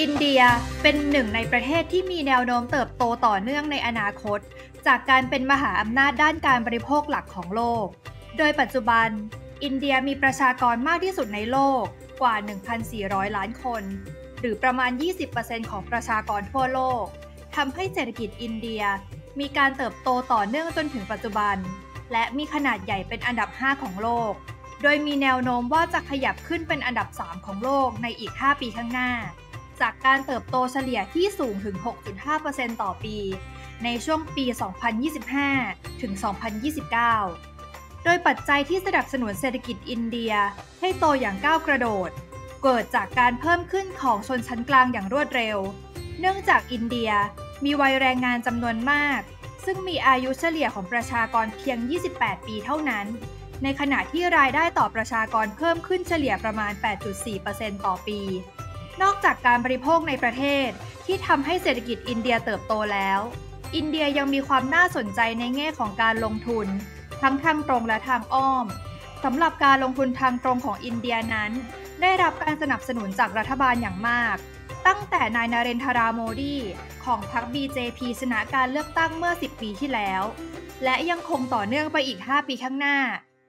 อินเดียเป็นหนึ่งในประเทศที่มีแนวโน้มเติบโตต่อเนื่องในอนาคต จากการเป็นมหาอำนาจด้านการบริโภคหลักของโลก โดยปัจจุบัน อินเดียมีประชากรมากที่สุดในโลกกว่า 1,400 ล้านคน หรือประมาณ 20%ของประชากรทั่วโลกทำให้เศรษฐกิจอินเดียมีการเติบโตต่อเนื่องจนถึงปัจจุบัน และมีขนาดใหญ่เป็นอันดับ 5 ของโลก โดยมีแนวโน้มว่าจะขยับขึ้นเป็นอันดับ 3 ของโลกในอีก 5 ปีข้างหน้า จากการเติบโตเฉลี่ยที่สูงถึง 6.5%ต่อปี ในช่วงปี 2025 ถึง 2029 โดยปัจจัยที่สนับสนุนเศรษฐกิจอินเดียให้โตอย่างก้าวกระโดด เกิดจากการเพิ่มขึ้นของชนชั้นกลางอย่างรวดเร็ว เนื่องจากอินเดียมีวัยแรงงานจำนวนมาก ซึ่งมีอายุเฉลี่ยของประชากรเพียง 28 ปีเท่านั้นในขณะที่รายได้ต่อประชากรเพิ่มขึ้นเฉลี่ยประมาณ 8.4%ต่อปี นอกจากการบริโภคในประเทศที่ทำให้เศรษฐกิจอินเดียเติบโตแล้ว อินเดียยังมีความน่าสนใจในแง่ของการลงทุน ทั้งทางตรงและทางอ้อมสำหรับการลงทุนทางตรงของอินเดียนั้น ได้รับการสนับสนุนจากรัฐบาลอย่างมาก ตั้งแต่นายนาเรนทราโมดีของพรรค BJP ชนะการเลือกตั้งเมื่อ 10 ปีที่แล้ว และยังคงต่อเนื่องไปอีก 5 ปีข้างหน้า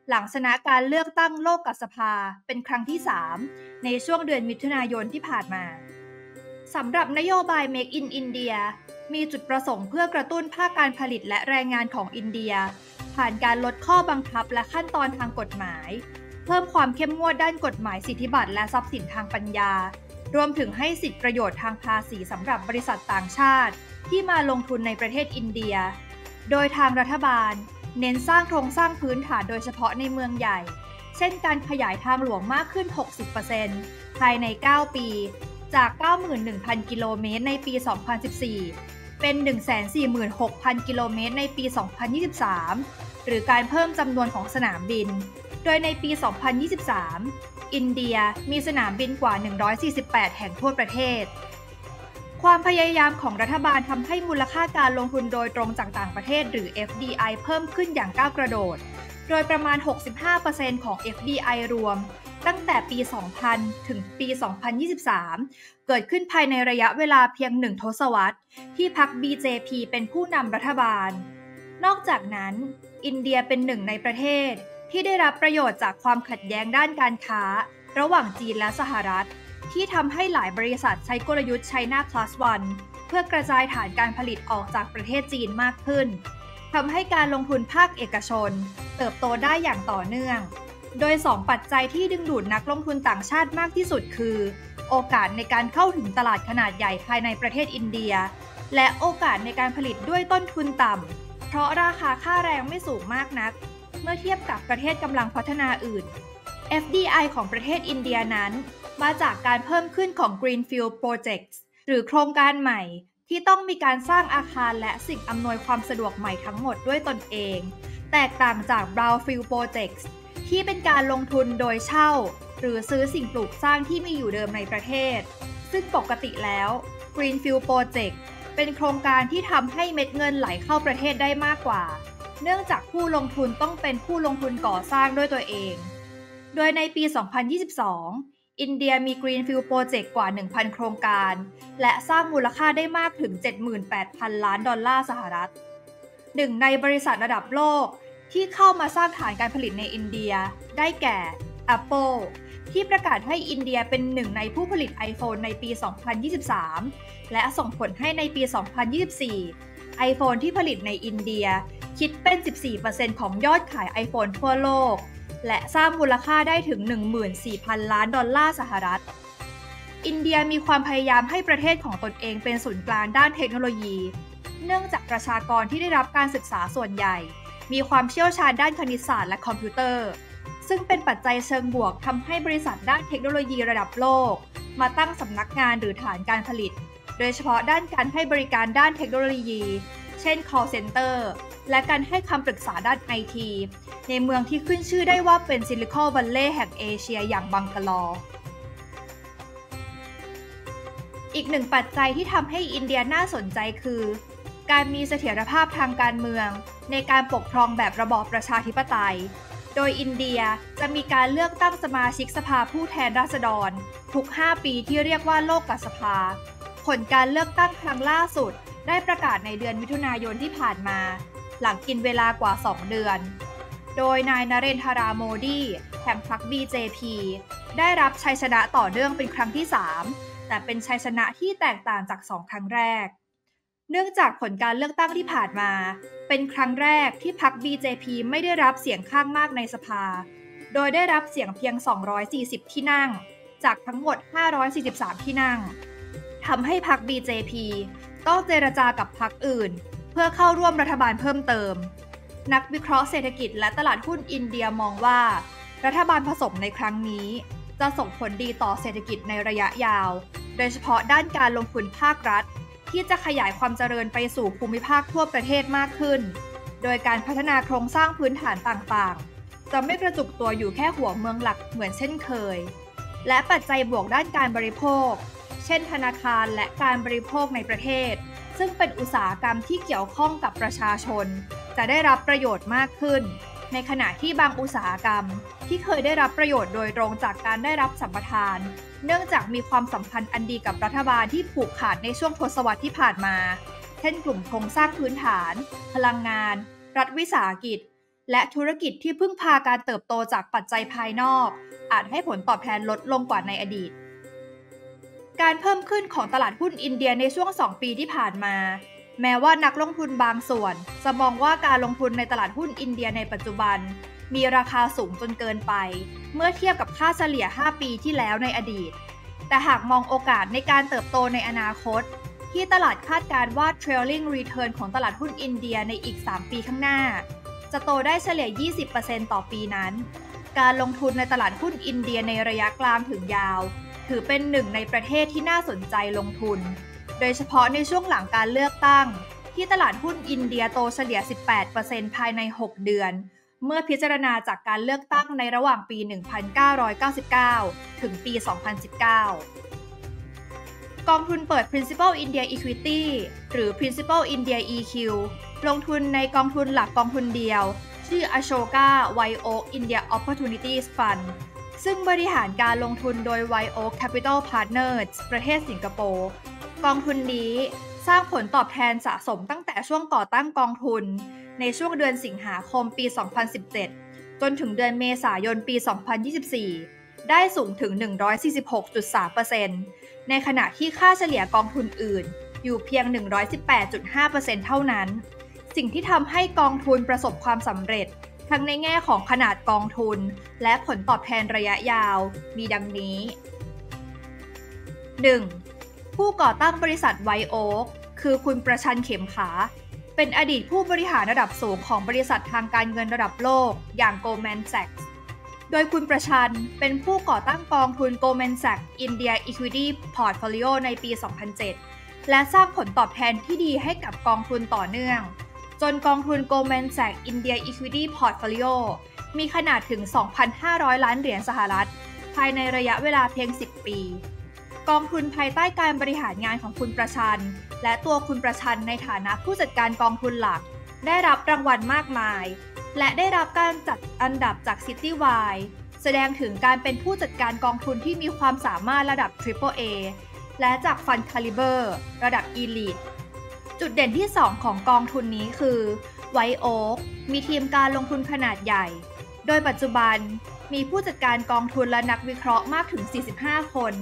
หลังชนะการเลือกตั้งโลกกัสภาเป็นครั้งที่ 3 ในช่วงเดือนมิถุนายนที่ผ่านมาสำหรับนโยบาย Make in India มีจุดประสงค์เพื่อกระตุ้นภาคการผลิตและแรงงานของอินเดีย ผ่านการลดข้อบังคับและขั้นตอนทางกฎหมาย เพิ่มความเข้มงวดด้านกฎหมายสิทธิบัตรและทรัพย์สินทางปัญญา รวมถึงให้สิทธิประโยชน์ทางภาษีสำหรับบริษัทต่างชาติ ที่มาลงทุนในประเทศอินเดีย โดยทางรัฐบาล เน้นสร้างโครงสร้างพื้นฐานโดยเฉพาะในเมืองใหญ่ เช่นการขยายทางหลวงมากขึ้น 60%ภายใน 9 ปี จาก 91,000 กิโลเมตรในปี 2014 เป็น 146,000 กิโลเมตรในปี 2023 หรือการเพิ่มจำนวนของสนามบิน โดยในปี 2023 อินเดียมีสนามบินกว่า 148 แห่งทั่วประเทศ ความพยายามของรัฐบาลทำให้มูลค่าการลงทุนโดยตรงจากต่างประเทศหรือ FDI เพิ่มขึ้นอย่างก้าวกระโดด โดยประมาณ 65%ของ FDI รวม ตั้งแต่ปี 2000 ถึงปี 2023 เกิดขึ้นภายในระยะเวลาเพียงหนึ่งทศวรรษ ที่พรรค BJP เป็นผู้นำรัฐบาล นอกจากนั้น อินเดียเป็นหนึ่งในประเทศ ที่ได้รับประโยชน์จากความขัดแย้งด้านการค้า ระหว่างจีนและสหรัฐ ที่ทำให้หลายบริษัทใช้กลยุทธ์ China Plus One เพื่อกระจายฐานการผลิตออกจากประเทศจีนมากขึ้นทำให้การลงทุนภาคเอกชน เติบโตได้อย่างต่อเนื่อง โดย 2 ปัจจัยที่ดึงดูดนักลงทุนต่างชาติมากที่สุดคือ โอกาสในการเข้าถึงตลาดขนาดใหญ่ภายในประเทศอินเดีย และโอกาสในการผลิตด้วยต้นทุนต่ำ เพราะราคาค่าแรงไม่สูงมากนัก เมื่อเทียบกับประเทศกำลังพัฒนาอื่น FDI ของประเทศอินเดียนั้น มาจากการเพิ่มขึ้นของ Greenfield Projects หรือโครงการใหม่ที่ต้องมีการสร้างอาคารและสิ่งอำนวยความสะดวกใหม่ทั้งหมดด้วยตนเอง แตกต่างจาก Brownfield Projects ที่เป็นการลงทุนโดยเช่า หรือซื้อสิ่งปลูกสร้างที่มีอยู่เดิมในประเทศ ซึ่งปกติแล้ว Greenfield Project เป็นโครงการที่ทำให้เม็ดเงินไหลเข้าประเทศได้มากกว่า เนื่องจากผู้ลงทุนต้องเป็นผู้ลงทุนก่อสร้างด้วยตัวเอง โดยในปี 2022 อินเดียมี Greenfield Project กว่า 1,000 โครงการ และสร้างมูลค่าได้มากถึง 78,000 ล้านดอลลาร์สหรัฐ หนึ่งในบริษัทระดับโลกที่เข้ามาสร้างฐานการผลิตในอินเดีย ได้แก่ Apple ที่ประกาศให้อินเดียเป็นหนึ่งในผู้ผลิต iPhone ในปี 2023 และส่งผลให้ในปี 2024 iPhone ที่ผลิตในอินเดีย คิดเป็น 14%ของยอดขาย iPhone ทั่วโลก และสร้างมูลค่าได้ถึง 14,000 ล้านดอลลาร์สหรัฐ อินเดียมีความพยายามให้ประเทศของตนเองเป็นศูนย์กลางด้านเทคโนโลยี เนื่องจากประชากรที่ได้รับการศึกษาส่วนใหญ่ มีความเชี่ยวชาญด้านคณิตศาสตร์และคอมพิวเตอร์ ซึ่งเป็นปัจจัยเชิงบวกทำให้บริษัทด้านเทคโนโลยีระดับโลก มาตั้งสำนักงานหรือฐานการผลิต โดยเฉพาะด้านการให้บริการด้านเทคโนโลยี เช่น call center และการให้คำปรึกษาด้านไอทีในเมืองที่ขึ้นชื่อได้ว่าเป็นซิลิคอนวัลเลย์แห่งเอเชียอย่างบังกลออีกหนึ่งปัจจัยที่ทำให้อินเดียน่าสนใจคือ การมีเสถียรภาพทางการเมือง ในการปกครองแบบระบอบประชาธิปไตย โดยอินเดียจะมีการเลือกตั้งสมาชิกสภาผู้แทนราษฎร ทุกๆปีที่เรียกว่าโลกกสภา ผลการเลือกตั้งครั้งล่าสุด ได้ประกาศในเดือนมิถุนายนที่ผ่านมา หลังกินเวลากว่า 2 เดือน โดยนายนเรนทาราโมดีแห่งพรรค BJP ได้รับชัยชนะต่อเนื่องเป็นครั้งที่ 3 แต่เป็นชัยชนะที่แตกต่างจาก 2 ครั้งแรก เนื่องจากผลการเลือกตั้งที่ผ่านมา เป็นครั้งแรกที่พรรค BJP ไม่ได้รับเสียงข้างมากในสภา โดยได้รับเสียงเพียง 240 ที่นั่ง จากทั้งหมด 543 ที่นั่งทำให้พรรค BJP ต้องเจรจากับพรรคอื่น เพื่อเข้าร่วมรัฐบาลเพิ่มเติม นักวิเคราะห์เศรษฐกิจและตลาดหุ้นอินเดียมองว่า รัฐบาลผสมในครั้งนี้ จะส่งผลดีต่อเศรษฐกิจในระยะยาว โดยเฉพาะด้านการลงทุนภาครัฐ ที่จะขยายความเจริญไปสู่ภูมิภาคทั่วประเทศมากขึ้น โดยการพัฒนาโครงสร้างพื้นฐานต่างๆ จะไม่กระจุกตัวอยู่แค่หัวเมืองหลักเหมือนเช่นเคย และปัจจัยบวกด้านการบริโภค เช่น ธนาคารและการบริโภคในประเทศ ซึ่งเป็นอุตสาหกรรมที่เกี่ยวข้องกับประชาชน จะได้รับประโยชน์มากขึ้น ในขณะที่บางอุตสาหกรรม ที่เคยได้รับประโยชน์โดยตรงจากการได้รับสัมปทาน เนื่องจากมีความสัมพันธ์อันดีกับรัฐบาลที่ผูกขาดในช่วงทศวรรษที่ผ่านมา เช่น กลุ่มโครงสร้างพื้นฐาน พลังงาน รัฐวิสาหกิจ และธุรกิจที่พึ่งพาการเติบโตจากปัจจัยภายนอก อาจให้ผลตอบแทนลดลงกว่าในอดีต การเพิ่มขึ้นของตลาดหุ้นอินเดียในช่วง 2 ปีที่ผ่านมา แม้ว่านักลงทุนบางส่วน จะมองว่าการลงทุนในตลาดหุ้นอินเดียในปัจจุบัน มีราคาสูงจนเกินไป เมื่อเทียบกับค่าเฉลี่ย 5 ปีที่แล้วในอดีต แต่หากมองโอกาสในการเติบโตในอนาคต ที่ตลาดคาดการว่า trailing return ของตลาดหุ้นอินเดียในอีก 3 ปีข้างหน้า จะโตได้เฉลี่ย 20%ต่อปีนั้น การลงทุนในตลาดหุ้นอินเดียในระยะกลางถึงยาว ถือเป็นหนึ่งในประเทศที่น่าสนใจลงทุน โดยเฉพาะในช่วงหลังการเลือกตั้ง ที่ตลาดหุ้นอินเดียโตเฉลี่ย 18%ภายใน 6 เดือน เมื่อพิจารณาจากการเลือกตั้งในระหว่างปี 1999 ถึงปี 2019 กองทุนเปิด Principal India Equity หรือ Principal India EQ ลงทุนในกองทุนหลักกองทุนเดียว ชื่อ Ashoka White Oak India Opportunities Fund ซึ่งบริหารการลงทุนโดย White Oak Capital Partners ประเทศสิงคโปร์กองทุนนี้สร้างผลตอบแทนสะสมตั้งแต่ช่วงก่อตั้งกองทุน ในช่วงเดือนสิงหาคมปี 2017 จนถึงเดือนเมษายนปี 2024 ได้สูงถึง 146.3%ในขณะที่ค่าเฉลี่ยกองทุนอื่น อยู่เพียง 118.5%เท่านั้น สิ่งที่ทำให้กองทุนประสบความสำเร็จ ทั้งในแง่ของขนาดกองทุน และผลตอบแทนระยะยาว มีดังนี้ 1. ผู้ก่อตั้งบริษัทไวโอ๊กคือคุณประชันเข็มขา เป็นอดีตผู้บริหารระดับสูงของบริษัททางการเงินระดับโลก อย่าง Goldman Sachs โดยคุณประชันเป็นผู้ก่อตั้งกองทุน Goldman Sachs India Equity Portfolio ในปี 2007 และสร้างผลตอบแทนที่ดีให้กับกองทุนต่อเนื่อง จนกองทุน Goldman Sachs India Equity Portfolio มีขนาดถึง 2,500 ล้านเหรียญสหรัฐ ภายในระยะเวลาเพียง 10 ปี กองทุนภายใต้การบริหารงานของคุณประชัน และตัวคุณประชันในฐานะผู้จัดการกองทุนหลัก ได้รับรางวัลมากมาย และได้รับการจัดอันดับจาก Citywide แสดงถึงการเป็นผู้จัดการกองทุนที่มีความสามารถระดับ Triple A และจาก Fund Caliber ระดับ Elite จุดเด่นที่ 2 ของกองทุนนี้คือ White Oak มีทีมการลงทุนขนาดใหญ่ โดยปัจจุบันมีผู้จัดการกองทุนและนักวิเคราะห์มากถึง 45 คน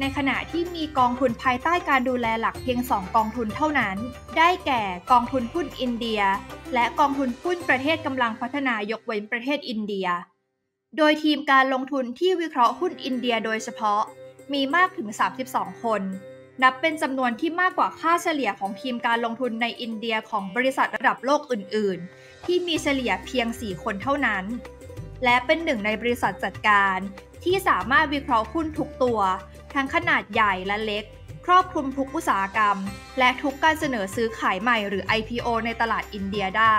ในขณะที่มีกองทุนภายใต้การดูแลหลักเพียง 2 กองทุนเท่านั้น ได้แก่กองทุนหุ้นอินเดีย และกองทุนหุ้นประเทศกำลังพัฒนายกเว้นประเทศอินเดีย โดยทีมการลงทุนที่วิเคราะห์หุ้นอินเดียโดยเฉพาะมีมากถึง 32 คน นับเป็นจำนวนที่มากกว่าค่าเฉลี่ยของทีมการลงทุนในอินเดียของบริษัทระดับโลกอื่น ๆ ที่มีเฉลี่ยเพียง 4 คนเท่านั้น และเป็นหนึ่งในบริษัทจัดการ ที่สามารถวิเคราะห์หุ้นทุกตัว ทั้งขนาดใหญ่และเล็ก ครอบคลุมทุกอุตสาหกรรม และทุกการเสนอซื้อขายใหม่หรือ IPO ในตลาดอินเดียได้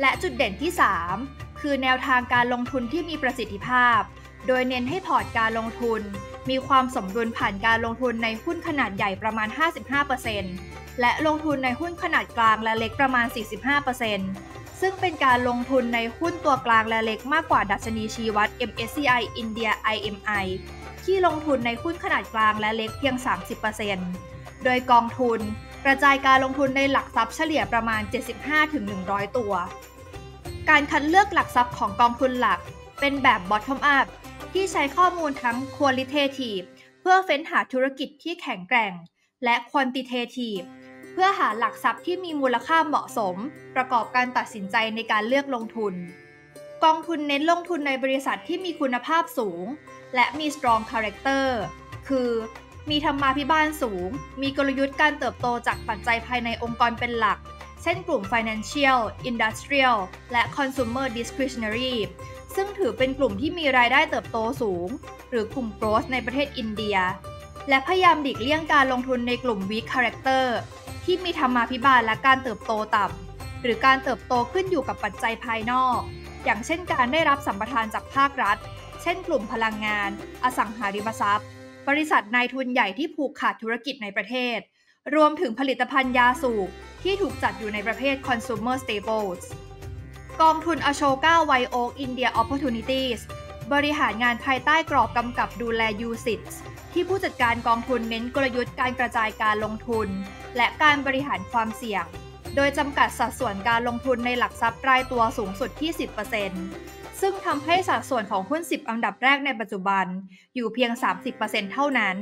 และจุดเด่นที่ 3 คือแนวทางการลงทุนที่มีประสิทธิภาพ โดยเน้นให้พอร์ตการลงทุน มีความสมดุลผ่านการลงทุนในหุ้นขนาดใหญ่ประมาณ 55%และลงทุนในหุ้นขนาดกลางและเล็กประมาณ 45%ซึ่งเป็นการลงทุนในหุ้นตัวกลางและเล็กมากกว่าดัชนีชี้วัด MSCI India IMI ที่ลงทุนในหุ้นขนาดกลางและเล็กเพียง 30%โดยกองทุนกระจายการลงทุนในหลักทรัพย์เฉลี่ยประมาณ 75-100 ตัว การคัดเลือกหลักทรัพย์ของกองทุนหลักเป็นแบบ bottom up ที่ใช้ข้อมูลทั้ง qualitative เพื่อเฟ้นหาธุรกิจที่แข็งแกร่ง และ quantitative เพื่อหาหลักทรัพย์ที่มีมูลค่าเหมาะสม ประกอบการตัดสินใจในการเลือกลงทุน กองทุนเน้นลงทุนในบริษัทที่มีคุณภาพสูง และมี strong character คือ มีธรรมาภิบาลสูง มีกลยุทธ์การเติบโตจากปัจจัยภายในองค์กรเป็นหลัก เช่นกลุ่ม financial industrial และ consumer discretionary ซึ่งถือเป็นกลุ่มที่มีรายได้เติบโตสูง หรือกลุ่ม growth ในประเทศอินเดีย และพยายามหลีกเลี่ยงการลงทุนในกลุ่ม weak character ที่มีธรรมาภิบาลและการเติบโตต่ำหรือการเติบโตขึ้นอยู่กับปัจจัยภายนอก อย่างเช่นการได้รับสัมปทานจากภาครัฐ เช่น กลุ่มพลังงาน อสังหาริมทรัพย์ บริษัทนายทุนใหญ่ที่ผูกขาดธุรกิจในประเทศ รวมถึงผลิตภัณฑ์ยาสูบที่ถูกจัดอยู่ในประเภท consumer staples กองทุนอโชก้าไวโออินเดีย Opportunities บริหารงานภายใต้กรอบกำกับดูแล UCITS ที่ผู้จัดการกองทุนเน้นกลยุทธ์การกระจายการลงทุน และการบริหารความเสี่ยง โดยจำกัดสัดส่วนการลงทุนในหลักทรัพย์รายตัวสูงสุดที่ 10%ซึ่งทำให้สัดส่วนของหุ้น 10 อันดับแรกในปัจจุบัน อยู่เพียง 30%เท่านั้น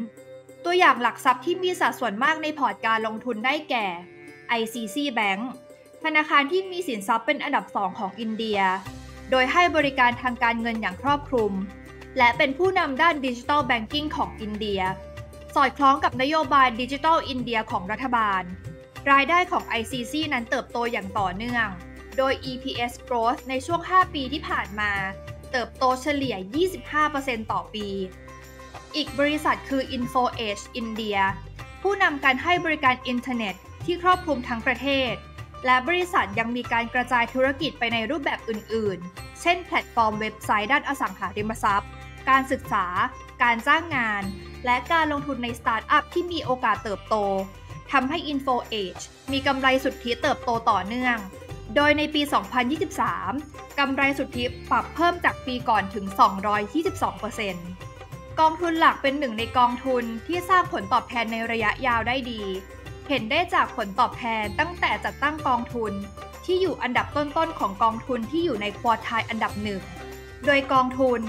ตัวอย่างหลักทรัพย์ที่มีสัดส่วนมากในพอร์ตการลงทุนได้แก่ ICC Bank ธนาคารที่มีสินทรัพย์เป็นอันดับ2ของอินเดีย โดยให้บริการทางการเงินอย่างครอบคลุม และเป็นผู้นำด้านดิจิทัลแบงกิ้งของอินเดีย สอดคล้องกับนโยบายดิจิทัลอินเดียของรัฐบาล รายได้ของ ICC นั้นเติบโตอย่างต่อเนื่อง โดย EPS growth ในช่วง 5 ปีที่ผ่านมา เติบโตเฉลี่ย 25%ต่อปี อีกบริษัทคือ InfoEdge India ผู้นำการให้บริการอินเทอร์เน็ตที่ครอบคลุมทั้งประเทศ และบริษัทยังมีการกระจายธุรกิจไปในรูปแบบอื่นๆ เช่นแพลตฟอร์มเว็บไซต์ด้านอสังหาริมทรัพย์ การศึกษา การจ้างงาน และการลงทุนในสตาร์ทอัพที่มีโอกาสเติบโตทำให้ Info Edge มีกำไรสุทธิเติบโตต่อเนื่อง โดยในปี 2023 กำไรสุทธิปรับเพิ่มจากปีก่อนถึง 222%กองทุนหลักเป็นหนึ่งในกองทุนที่สร้างผลตอบแทนในระยะยาวได้ดี เห็นได้จากผลตอบแทนตั้งแต่จัดตั้งกองทุน ที่อยู่อันดับต้นๆของกองทุนที่อยู่ในควอไทอันดับหนึ่ง โดยกองทุน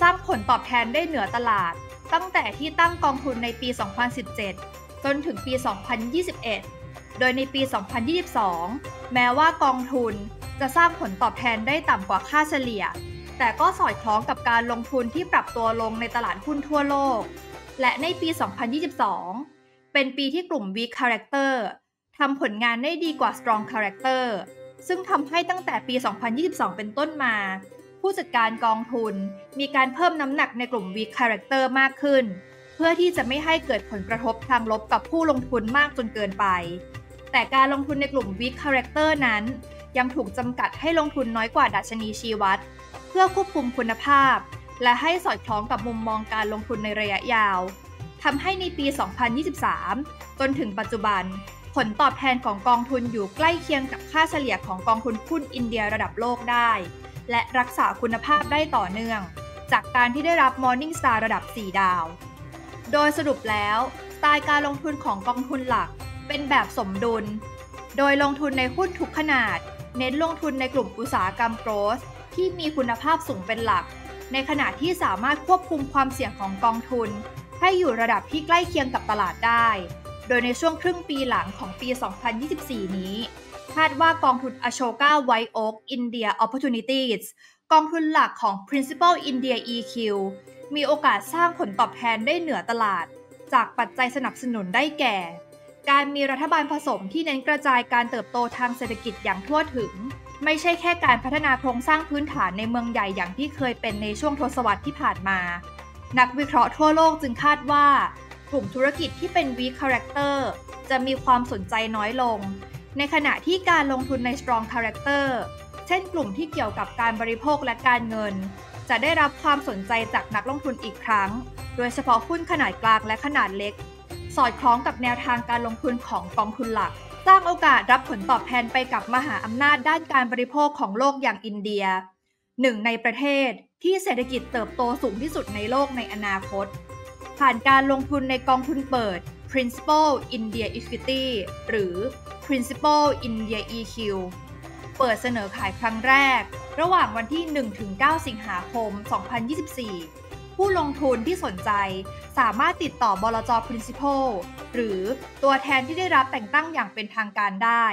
สร้างผลตอบแทนได้เหนือตลาด ตั้งแต่ที่ตั้งกองทุนในปี 2017 จนถึงปี 2021 โดยในปี 2022 แม้ว่ากองทุนจะสร้างผลตอบแทนได้ต่ำกว่าค่าเฉลี่ย แต่ก็สอดคล้องกับการลงทุนที่ปรับตัวลงในตลาดหุ้นทั่วโลก และในปี 2022 เป็นปีที่กลุ่ม Weak Character ทำผลงานได้ดีกว่า Strong Character ซึ่งทำให้ตั้งแต่ปี 2022 เป็นต้นมา ผู้จัดการกองทุนมีการเพิ่มน้ำหนักในกลุ่ม Weak Character มากขึ้น เพื่อที่จะไม่ให้เกิดผลกระทบทางลบกับผู้ลงทุนมากจนเกินไป แต่การลงทุนในกลุ่ม Weak Character นั้น ยังถูกจำกัดให้ลงทุนน้อยกว่าดัชนีชี้วัด เพื่อควบคุมคุณภาพ และให้สอดคล้องกับมุมมองการลงทุนในระยะยาว ทำให้ในปี 2023 จนถึงปัจจุบัน ผลตอบแทนของกองทุนอยู่ใกล้เคียงกับค่าเฉลี่ยของกองทุนหุ้นอินเดียระดับโลกได้ และรักษาคุณภาพได้ต่อเนื่อง จากการที่ได้รับ Morning Star ระดับ 4 ดาว โดยสรุปแล้วสไตล์การลงทุนของกองทุนหลัก เป็นแบบสมดุล โดยลงทุนในหุ้นทุกขนาด เน้นลงทุนในกลุ่มอุตสาหกรรมโกรสที่มีคุณภาพสูงเป็นหลัก ในขณะที่สามารถควบคุมความเสี่ยงของกองทุน ให้อยู่ระดับที่ใกล้เคียงกับตลาดได้ โดยในช่วงครึ่งปีหลังของปี 2024 นี้ คาดว่ากองทุน Ashoka White Oak India Opportunities กองทุนหลักของ Principal India EQ มีโอกาสสร้างผลตอบแทนได้เหนือตลาด จากปัจจัยสนับสนุนได้แก่ การมีรัฐบาลผสมที่เน้นกระจายการเติบโตทางเศรษฐกิจอย่างทั่วถึง ไม่ใช่แค่การพัฒนาโครงสร้างพื้นฐานในเมืองใหญ่อย่างที่เคยเป็นในช่วงทศวรรษที่ผ่านมา นักวิเคราะห์ทั่วโลกจึงคาดว่ากลุ่มธุรกิจที่เป็น weak character จะมีความสนใจน้อยลง ในขณะที่การลงทุนใน strong character เช่นกลุ่มที่เกี่ยวกับการบริโภคและการเงิน จะได้รับความสนใจจากนักลงทุนอีกครั้ง โดยเฉพาะหุ้นขนาดกลางและขนาดเล็ก สอดคล้องกับแนวทางการลงทุนของกองทุนหลัก สร้างโอกาสรับผลตอบแทนไปกับมหาอำนาจด้านการบริโภคของโลกอย่างอินเดีย หนึ่งในประเทศที่เศรษฐกิจเติบโตสูงที่สุดในโลกในอนาคต ผ่านการลงทุนในกองทุนเปิด Principal India Equity หรือ Principal India EQ เปิดเสนอขายครั้งแรก ระหว่างวันที่ 1-9 สิงหาคม 2024 ผู้ลงทุนที่สนใจสามารถติดต่อบลจ Principal หรือตัวแทนที่ได้รับแต่งตั้งอย่างเป็นทางการได้